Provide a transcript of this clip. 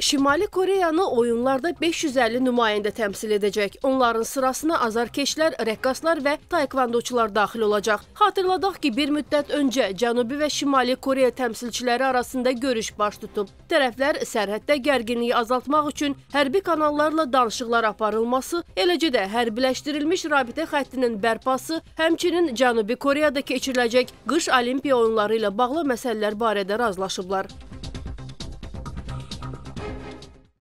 Şimali Koreyanı oyunlarda 550 nümayəndə təmsil edəcək. Onların sırasına azarkeşlər, rəqqaslar və taekvondoçular daxil olacaq. Xatırladaq ki, bir müddət öncə Cənubi və Şimali Koreya təmsilçiləri arasında görüş baş tutub. Tərəflər sərhəddə gərginliyi azaltmaq üçün hərbi kanallarla danışıqlar aparılması, eləcə də hərbiləşdirilmiş rabitə xəttinin bərpası, həmçinin Cənubi Koreyada keçiriləcək qış olimpiya oyunları ilə bağlı məsələlər barədə razılaşıblar.